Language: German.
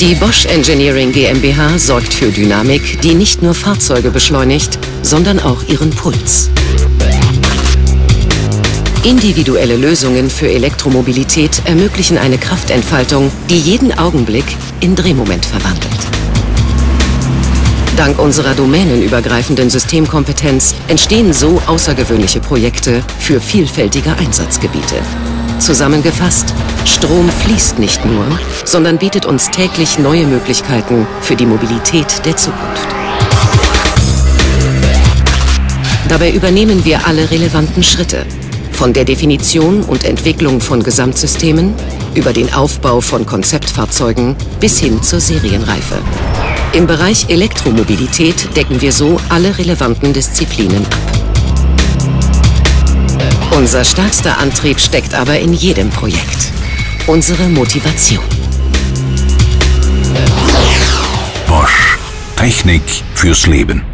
Die Bosch Engineering GmbH sorgt für Dynamik, die nicht nur Fahrzeuge beschleunigt, sondern auch ihren Puls. Individuelle Lösungen für Elektromobilität ermöglichen eine Kraftentfaltung, die jeden Augenblick in Drehmoment verwandelt. Dank unserer domänenübergreifenden Systemkompetenz entstehen so außergewöhnliche Projekte für vielfältige Einsatzgebiete. Zusammengefasst, Strom fließt nicht nur, sondern bietet uns täglich neue Möglichkeiten für die Mobilität der Zukunft. Dabei übernehmen wir alle relevanten Schritte, von der Definition und Entwicklung von Gesamtsystemen über den Aufbau von Konzeptfahrzeugen bis hin zur Serienreife. Im Bereich Elektromobilität decken wir so alle relevanten Disziplinen ab. Unser stärkster Antrieb steckt aber in jedem Projekt. Unsere Motivation. Bosch. Technik fürs Leben.